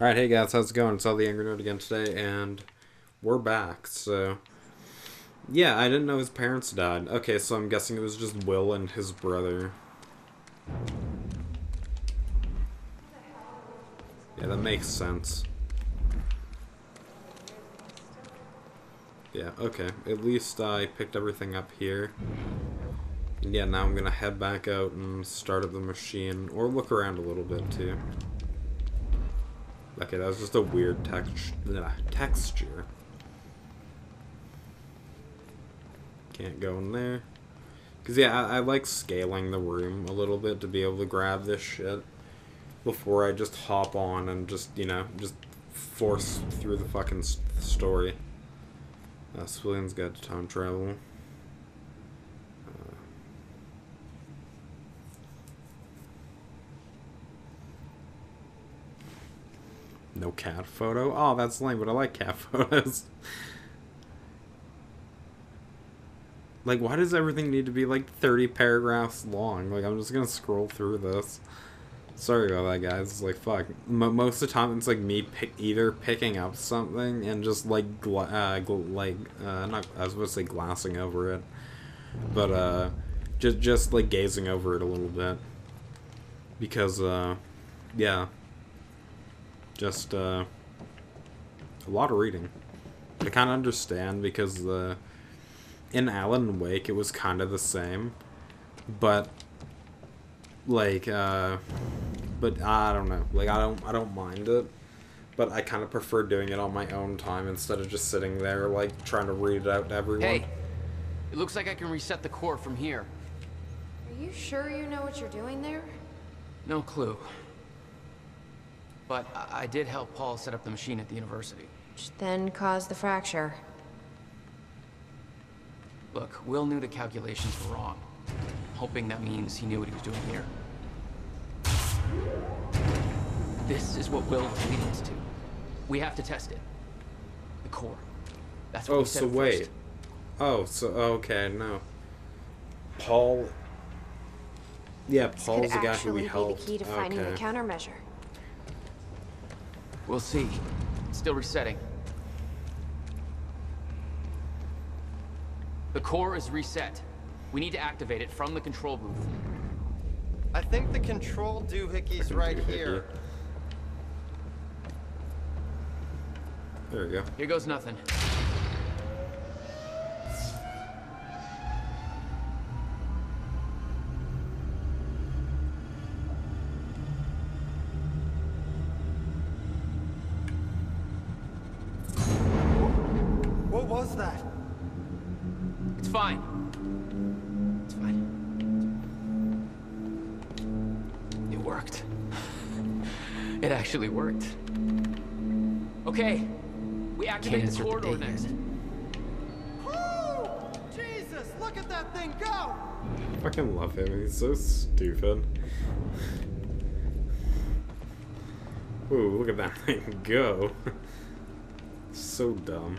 Alright, hey guys, how's it going? It's all the Angry Nerd again today, and we're back, so... Yeah, I didn't know his parents died. Okay, so I'm guessing it was just Will and his brother. Yeah, that makes sense. Yeah, okay. At least I picked everything up here. Yeah, now I'm gonna head back out and start up the machine, or look around a little bit too. Okay, that was just a weird text texture. Can't go in there. Because, yeah, I, I, like scaling the room a little bit to be able to grab this shit before I just hop on and just, you know, just force through the fucking story. Uh, Civilian's to Time Travel. No cat photo? Oh, that's lame, but I like cat photos. like, why does everything need to be like 30 paragraphs long? Like, I'm just gonna scroll through this. Sorry about that, guys. It's like, fuck. M most of the time, it's like me pick either picking up something and just like, uh, like, uh, not, I was supposed to say glassing over it, but, uh, just, just like gazing over it a little bit. Because, uh, yeah, just uh, a lot of reading. I kind of understand because the in Alan Wake it was kind of the same, but like uh, but I don't know. Like I don't I don't mind it, but I kind of prefer doing it on my own time instead of just sitting there like trying to read it out to everyone. Hey, it looks like I can reset the core from here. Are you sure you know what you're doing there? No clue. But I, did help Paul set up the machine at the university. Which then caused the fracture. Look, Will knew the calculations were wrong. Hoping that means he knew what he was doing here. This is what Will was leading us to. We have to test it. The core. That's what oh, we said so wait. First. Oh, so oh, okay, no. Paul. Yeah, Paul's the guy who we helped. the key to finding okay. the countermeasure. We'll see. still resetting. The core is reset. We need to activate it from the control booth. I think the control doohickey's right here. There we go. Here goes nothing. Actually worked. Okay, we activate the corridor next. Oh, Jesus, look at that thing go! I fucking love him, he's so stupid. Ooh, look at that thing go. so dumb.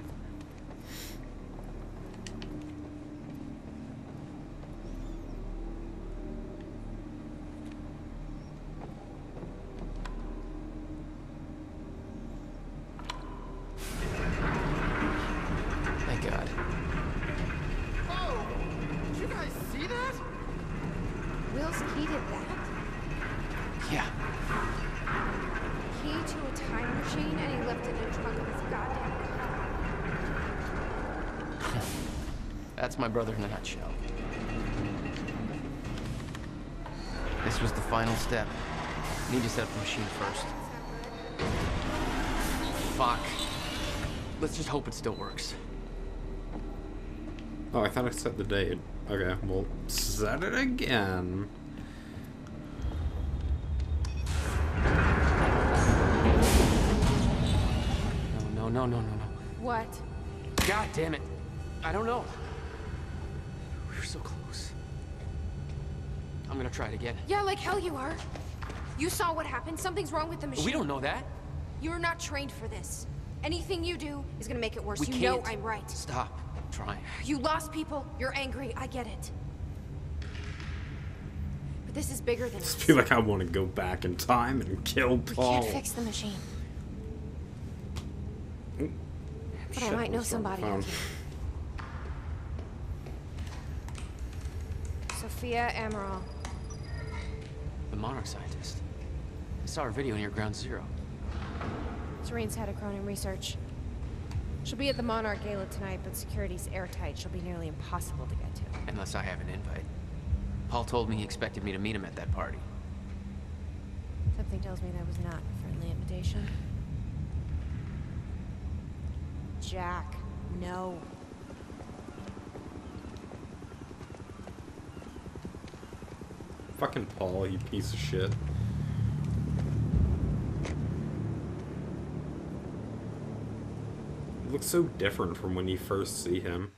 That's my brother in a nutshell. This was the final step. Need to set up the machine first. Fuck. Let's just hope it still works. Oh, I thought I set the date. Okay, well, set it again. No, no, no, no, no, no. What? God damn it. I don't know We were so close. I'm gonna try it again. Yeah, like hell you are. You saw what happened. Something's wrong with the machine. we don't know that. You're not trained for this. Anything you do is gonna make it worse. We you can't. know I'm right. Stop. I'm trying. You lost people. You're angry. I get it. But this is bigger than I feel like I want to go back in time and kill Paul. We can't fix the machine. But I might know what's wrong with somebody. the out phone? here. Sofia Amaral. The Monarch scientist. I saw her video near Ground Zero. Serene's head of Chronon Research. She'll be at the Monarch Gala tonight, but security's airtight. She'll be nearly impossible to get to. Unless I have an invite. Paul told me he expected me to meet him at that party. Something tells me that was not a friendly invitation. Jack, no. Fucking Paul, you piece of shit. Looks so different from when you first see him.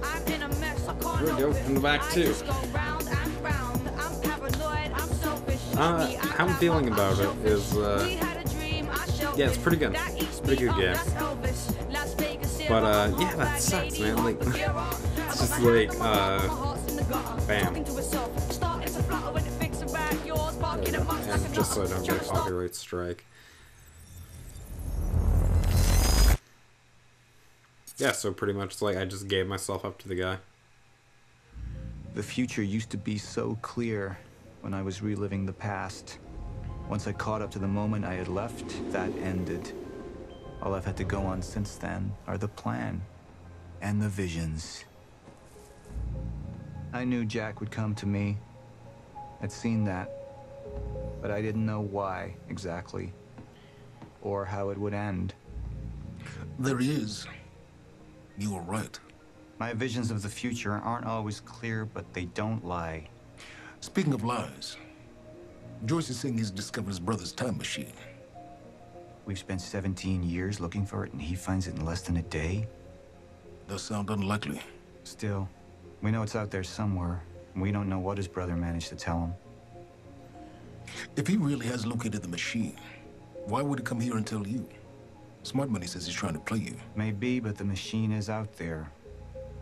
I'm in a mess, I can't There we help go, it. in the back, too. just go round and round. I'm paranoid, I'm selfish. Uh, how I'm feeling about it is, uh, We had a dream, I shellfish. yeah, it's pretty good. That eats Pretty good up, game. that's Elvis. Las Vegas, But, uh, yeah, that sucks, man, like, hard to get on. it's just like, uh, my heart's in the gutter. bam. Just so I don't get a copyright strike. Yeah, so pretty much like I just gave myself up to the guy. The future used to be so clear when I was reliving the past. Once I caught up to the moment I had left, that ended. All I've had to go on since then are the plan and the visions. I knew Jack would come to me. I'd seen that. But I didn't know why exactly. Or how it would end. There he is. You were right. My visions of the future aren't always clear, but they don't lie. Speaking of lies, Joyce is saying he's discovered his brother's time machine. We've spent 17 years looking for it, and he finds it in less than a day? Does sound unlikely. Still, we know it's out there somewhere. and We don't know what his brother managed to tell him. If he really has located the machine, why would he come here and tell you? Smart Money says he's trying to play you. Maybe, but the machine is out there.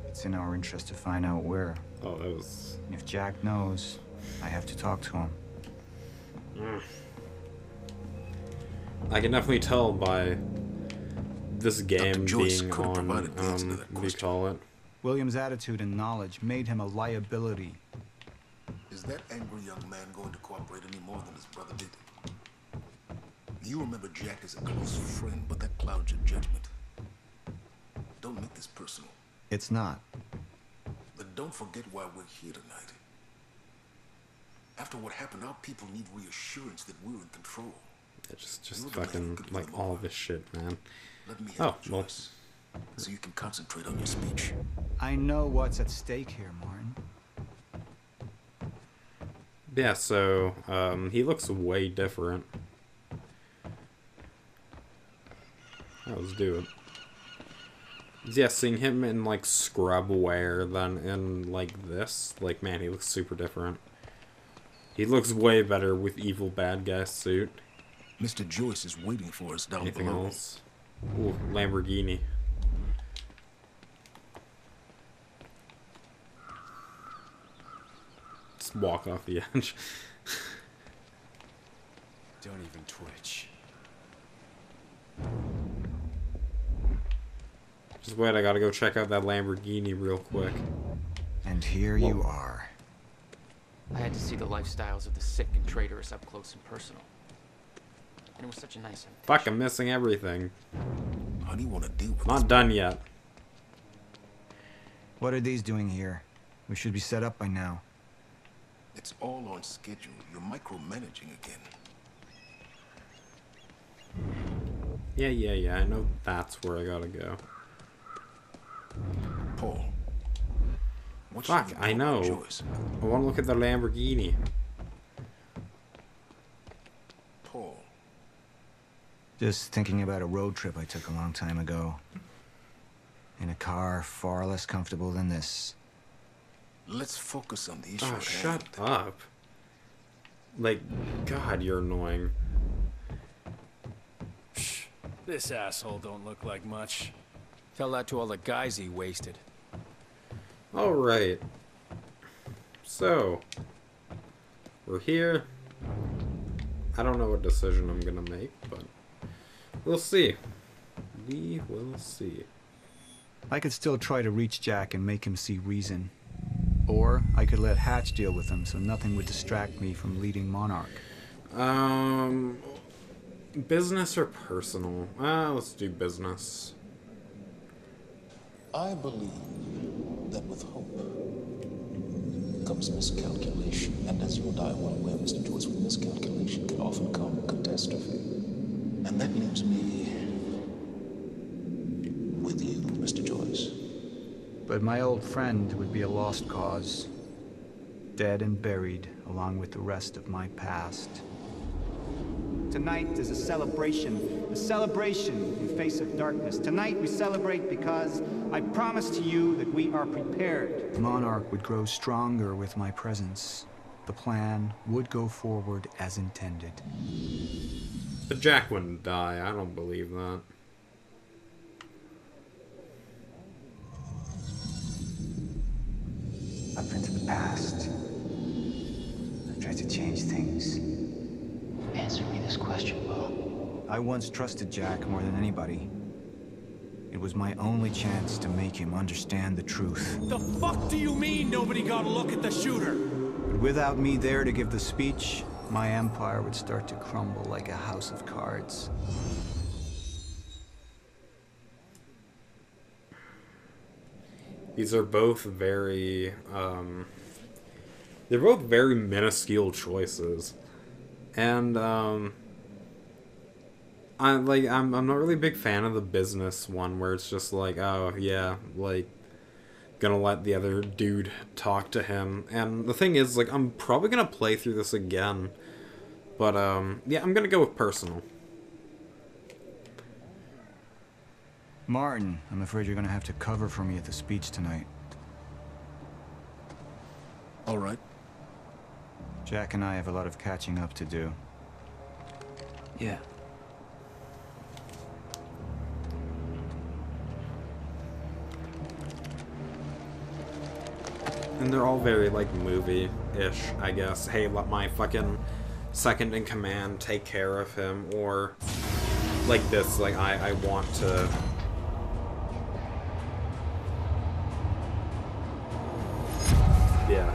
It's in our interest to find out where. Oh, that was And if Jack knows, I have to talk to him. I can definitely tell by this game being on provided the answer to um that what do you call it? William's attitude and knowledge made him a liability. Is that angry young man going to cooperate any more than his brother did? You remember Jack as a close friend, but that clouds your judgment. Don't make this personal. It's not. But don't forget why we're here tonight. After what happened, our people need reassurance that we're in control. Yeah, just just You're the man who fucking like all this shit, man. Let me Oh, help well. So you can concentrate on your speech. I know what's at stake here, Martin. Yeah, so um he looks way different. Let's do it. Yeah, seeing him in like scrub wear than in like this, like man, he looks super different. He looks way better with evil bad guy suit. Mr. Joyce is waiting for us down Anything below. else? Ooh, Lamborghini. Just walk off the edge. Don't even twitch. Just wait, I gotta go check out that Lamborghini real quick. And here you are. I had to see the lifestyles of the sick and traitorous up close and personal. And it was such a nice Fuck, I'm missing everything. How do you want to deal with Not done yet. What are these doing here? We should be set up by now. It's all on schedule. You're micromanaging again. Yeah, yeah, yeah, I know that's where I gotta go. Paul. What Fuck, I know. Joyce? I wanna look at the Lamborghini. Paul. Just thinking about a road trip I took a long time ago. In a car far less comfortable than this. Let's focus on the issue Oh, shut hand. up. Like, God, you're annoying. This asshole don't look like much. Tell that to all the guys he wasted. Alright. So, we're here. I don't know what decision I'm gonna make, but we'll see. We will see. I could still try to reach Jack and make him see reason. Or I could let Hatch deal with them so nothing would distract me from leading Monarch. Um, business or personal? Uh, let's do business. I believe that with hope comes miscalculation. And as you and I are well aware, Mr. Joyce, with miscalculation can often come catastrophe. And that leaves me with you, Mr. Joyce. But my old friend would be a lost cause. Dead and buried, along with the rest of my past. Tonight is a celebration, a celebration in face of darkness. Tonight we celebrate because I promise to you that we are prepared. The Monarch would grow stronger with my presence. The plan would go forward as intended. But Jack wouldn't die. I don't believe that. I've the past. I've tried to change things. Answer me this question, Bo. I once trusted Jack more than anybody. It was my only chance to make him understand the truth. The fuck do you mean nobody got a look at the shooter? But without me there to give the speech, my empire would start to crumble like a house of cards. These are both very, um, they're both very minuscule choices, and um, I like I'm I'm not really a big fan of the business one where it's just like oh yeah like gonna let the other dude talk to him, and the thing is like I'm probably gonna play through this again, but um yeah I'm gonna go with personal. Martin, I'm afraid you're gonna have to cover for me at the speech tonight. All right. Jack and I have a lot of catching up to do. Yeah. And they're all very like movie-ish, I guess. Hey, let my fucking second in command take care of him, or like this, like I I want to.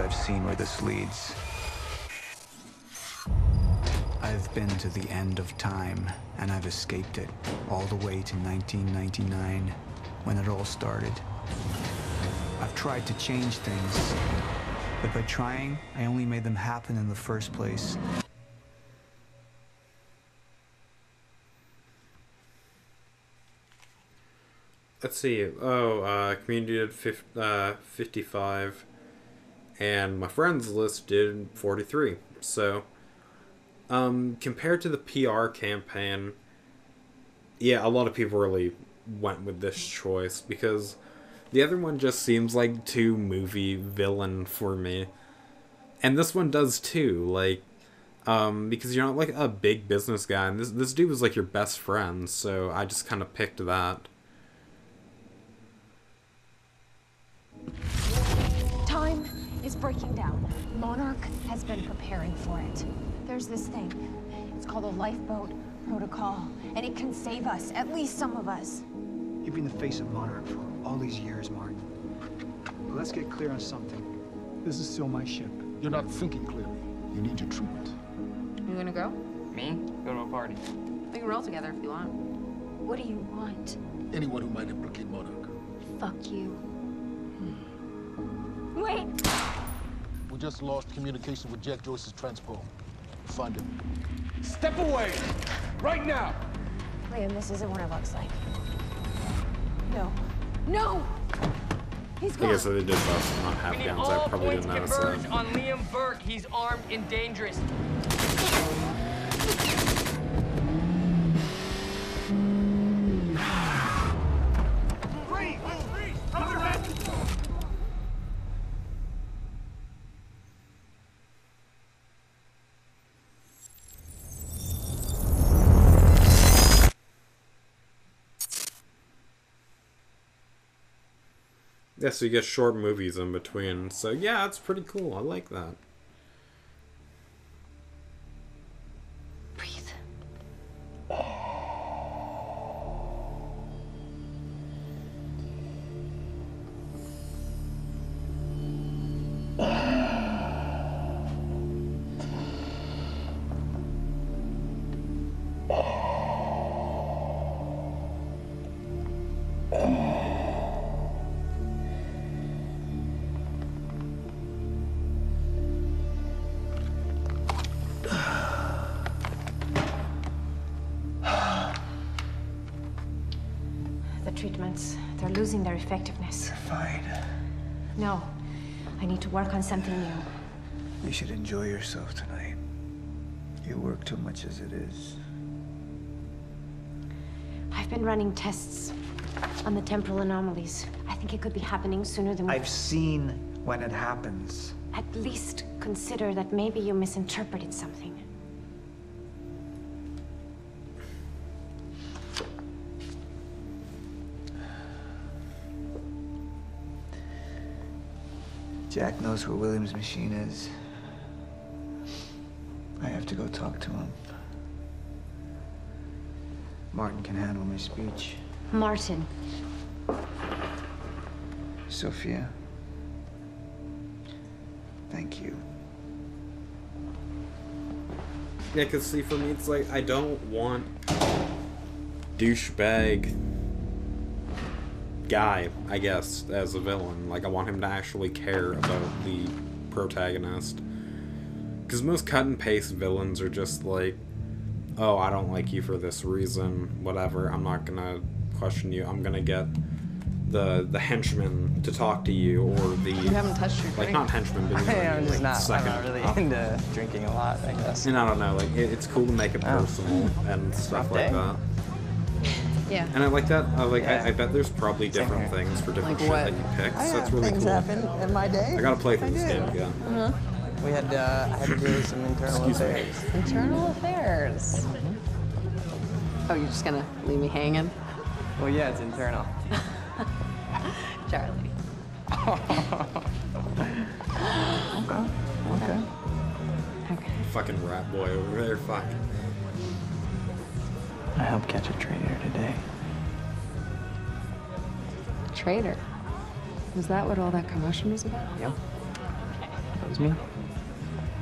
I've seen where this leads. I've been to the end of time, and I've escaped it all the way to 1999, when it all started. I've tried to change things, but by trying, I only made them happen in the first place. Let's see. Oh, uh, community fif- uh, 55, and my friends list did 43. So, um, compared to the PR campaign, yeah, a lot of people really went with this choice because the other one just seems like too movie villain for me. And this one does too, like, um, because you're not like a big business guy, and this this dude was like your best friend, so I just kind of picked that. Breaking down. Monarch has been preparing for it. There's this thing. It's called a lifeboat protocol, and it can save us, at least some of us. You've been the face of Monarch for all these years, Martin. But let's get clear on something. This is still my ship. You're not thinking clearly. You need your treatment. You gonna go? Me? Go to a party. We can roll together if you want. What do you want? Anyone who might implicate Monarch. Fuck you. Wait! We just lost communication with Jack Joyce's transport. Find him. Step away! Right now! Liam, this isn't what it looks like. No. No! He's I gone. guess if they did both not have We need guns, all I probably didn't notice um, that. on Liam Burke. He's armed and dangerous. Yeah, so you get short movies in between. So yeah, it's pretty cool. I like that. They're losing their effectiveness. Fine. No. I need to work on something new. You should enjoy yourself tonight. You work too much as it is. I've been running tests on the temporal anomalies. I think it could be happening sooner than we... I've seen when it happens. At least consider that maybe you misinterpreted something. Jack knows where William's machine is. I have to go talk to him. Martin can handle my speech. Martin. Sofia. Thank you. Yeah, because see, for me, it's like, I don't want douchebag guy, I guess, as a villain. Like, I want him to actually care about the protagonist. Because most cut and paste villains are just like, oh, I don't like you for this reason, whatever, I'm not gonna question you, I'm gonna get the the henchman to talk to you, or the... You haven't touched your Like, drink. not henchman, but... I am just like, not, I'm not really up. into drinking a lot, I guess. And I don't know, like, it, it's cool to make it Oh. and stuff Rough like day? that. Yeah. And I like that. I like. Yeah. I, I bet there's probably different here. things for different Like shit what? that you pick. I So that's have really things cool. happen in my day. I gotta play through this game again. Uh-huh. We had, uh, I had to deal with some internal Excuse me. affairs. Internal affairs? Oh, you're just gonna leave me hanging? Well, yeah, it's internal. Charlie. okay. Okay. Okay. Fucking rat boy over there. Fuck. I helped catch a traitor today. Traitor. Was that what all that commotion was about? Yep. That was me.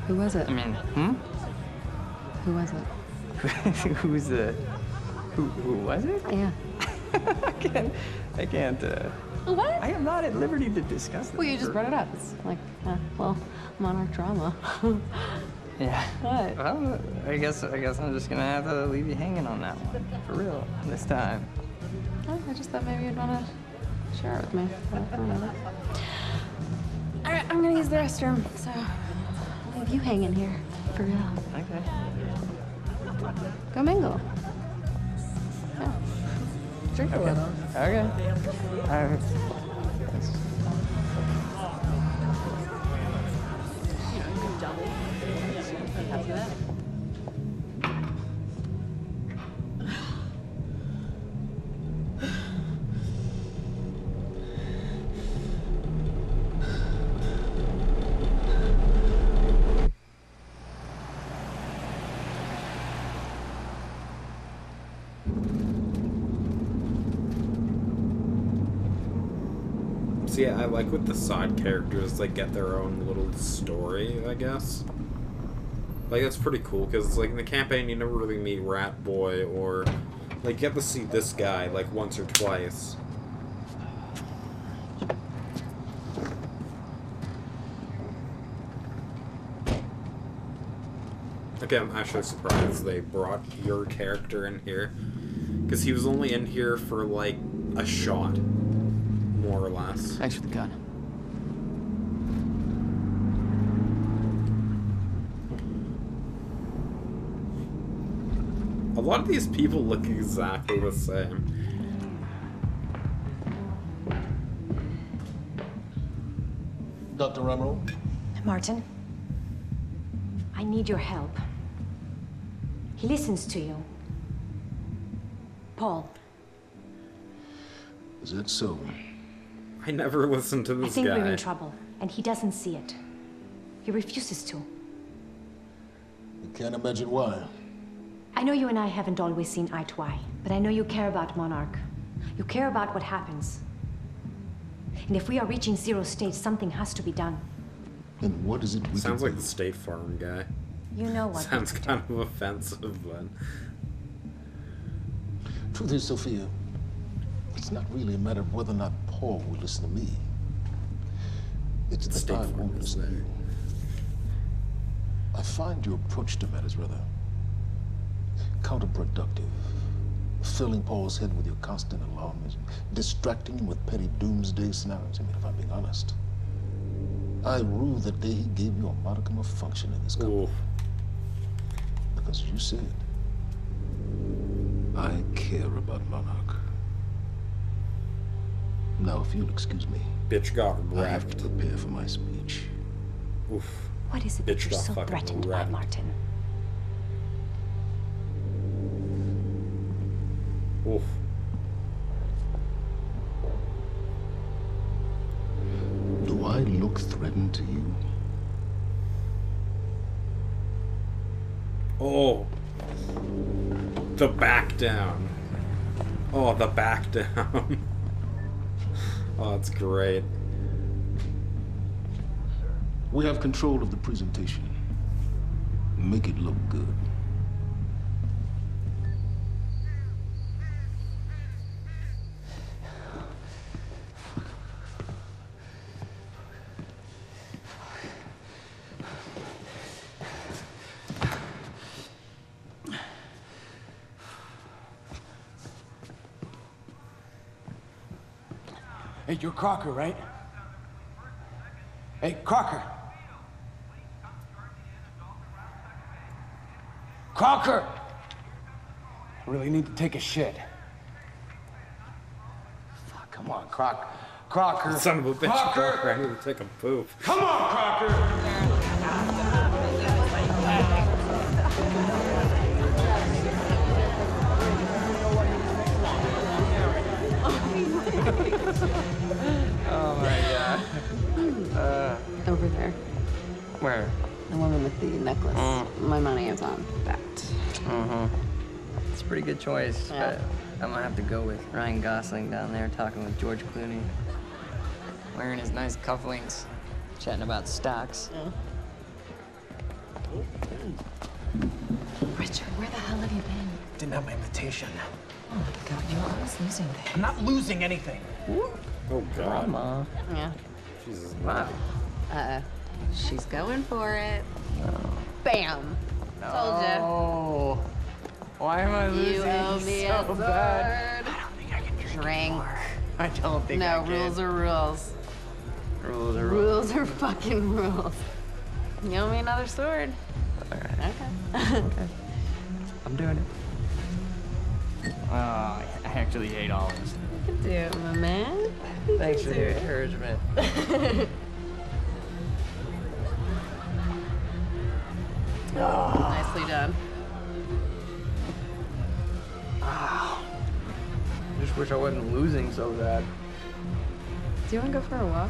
Who was it? I mean, hmm? Who was it? Who's the... Who, who was it? Yeah. I can't... I can't, uh... What? I am not at liberty to discuss this. Well, you just brought it up. It's like, uh, well, monarch drama. Yeah. What? Well, I guess I guess I'm just gonna have to leave you hanging on that one for real this time. Oh, I just thought maybe you'd want to share it with me. All right, I'm gonna use the restroom, so I'll leave you hanging here for real. Okay. Go mingle. Yeah. Drink a little. Okay. All right. See, I like with the side characters, they get their own little story, I guess. Like, that's pretty cool, because, it's like, in the campaign, you never really meet Rat Boy, or, like, you get to see this guy, like, once or twice. Okay, I'm actually surprised they brought your character in here. Because he was only in here for, like, a shot. More or less. Thanks for the gun. Lot of these people look exactly the same. Dr. Ramiro? Martin, I need your help. He listens to you. Paul, Is that so? I never listened to this guy. I think guy. we're in trouble, and he doesn't see it. He refuses to. You can't imagine why. I know you and I haven't always seen eye to eye, but I know you care about Monarch. You care about what happens. And if we are reaching zero state, something has to be done. And what is it we Sounds can like the State Farm guy. You know what? Sounds kind of offensive, but Truth is, Sofia, it's not really a matter of whether or not Paul will listen to me. It's that State I Farm won't is listen to you. I find your approach to matters rather counterproductive, filling Paul's head with your constant alarmism, distracting him with petty doomsday scenarios. I mean, if I'm being honest, I rue the day he gave you a modicum of function in this company. Because you said, I care about Monarch. Now, if you'll excuse me, Bitch got I have to prepare for my speech. Oof. What is it Bitch that Bitch you're so fucking threatened by, wrapped. Martin? Oof. Do I look threatened to you? Oh. The back down. Oh, the back down. oh, that's great. We have control of the presentation. Make it look good. Hey, you're Crocker, right? Hey, Crocker. Crocker! I really need to take a shit. Fuck, come on, Croc. Crocker. Son of a bitch, Crocker! Crocker. I need to take a poop. Come on, Crocker! Oh my god. Uh, Over there. where? The woman with the necklace. Mm. My money is on that. Mm-hmm. It's a pretty good choice, Yeah. but I'm gonna have to go with Ryan Gosling down there talking with George Clooney. Wearing his nice cufflinks, chatting about stocks. Richard, where the hell have you been? Didn't have my invitation. Oh my god, you're always losing this. I'm not losing anything. Oh, God. Mama. Yeah. Jesus. Wow. Uh, she's going for it. Bam. Told ya. Oh. Why am I losing You owe me so a bad? sword. Drink. I don't think No, I can. No, rules are rules. Rules are rules. Rules are fucking rules. You owe me another sword. All right. Okay. Okay. I'm doing it. Oh, I actually hate olives. You can do it, my man. You Thanks for do the it. encouragement. Oh, nicely done. Ah. I just wish I wasn't losing so bad. Do you want to go for a walk?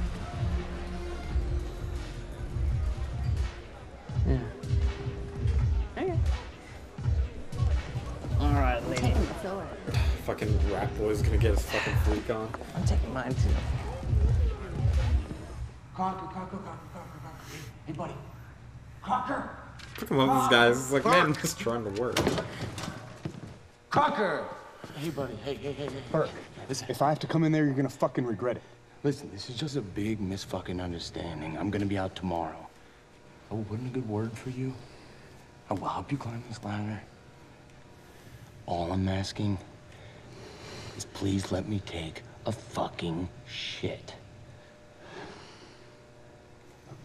Yeah. Lady. Taking the sword. Fucking rat boy's gonna get his fucking freak on. I'm taking mine too. Crocker, Crocker, Crocker, Crocker, Crocker. Hey, hey, buddy. Crocker! Fucking love these guys. It's like, man, I'm just trying to work. Crocker! Hey, buddy. Hey, hey, hey, hey. Burke, listen, if I have to come in there, you're gonna fucking regret it. Listen, this is just a big misfucking understanding. I'm gonna be out tomorrow. I will put in a good word for you. Oh, I will help you climb this ladder. All I'm asking is please let me take a fucking shit.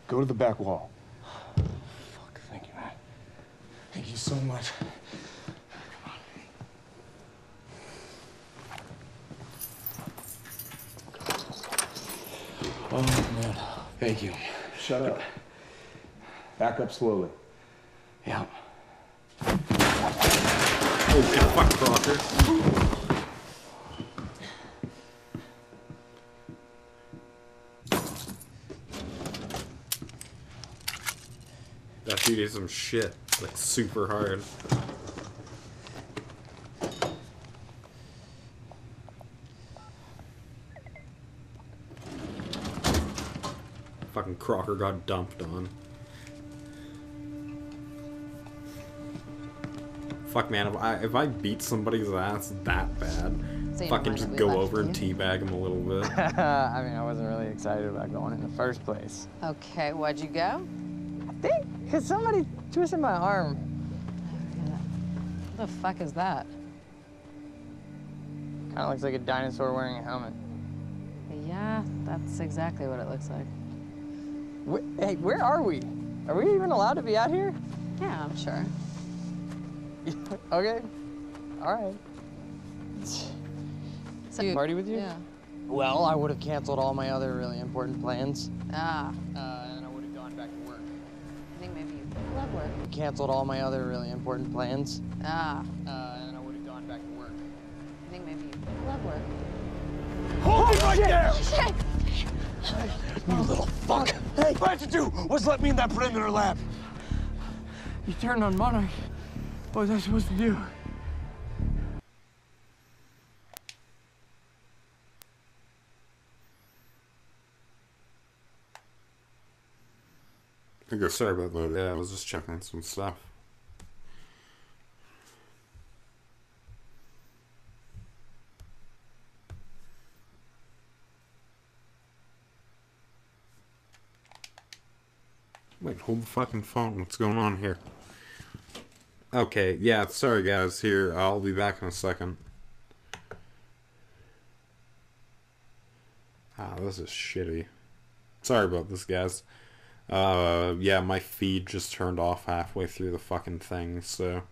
Go to the back wall. Fuck, thank you, man. Thank you so much. Oh, man. Thank you. Shut up. Back up slowly. Yeah. Oh, get fuck Crocker. That dude is some shit. Like, super hard. Fucking Crocker got dumped on. Fuck man, if I if I beat somebody's ass that bad, So fucking just go left over and teabag him a little bit. I mean, I wasn't really excited about going in the first place. Okay, why'd you go? I think because somebody twisted my arm. What the fuck is that? Kind of looks like a dinosaur wearing a helmet. Yeah, that's exactly what it looks like. Wh- hey, where are we? Are we even allowed to be out here? Yeah, I'm sure. okay. All right. So you, party with you? Yeah. Well, I would have canceled all my other really important plans. Ah. Uh, and I would have gone back to work. I think maybe you love work. Canceled all my other really important plans. Ah. Uh, and I would have gone back to work. I think maybe you love work. Hold it right there! Shit! You little fuck! Hey, all I had to do was let me in that perimeter lab. You turned on Monarch. What was I supposed to do? I go, sorry about that. Yeah, I was just checking some stuff. Wait, hold the fucking phone. What's going on here? Okay, yeah, sorry guys, here, I'll be back in a second. Ah, this is shitty. Sorry about this, guys. Uh, yeah, my feed just turned off halfway through the fucking thing, so...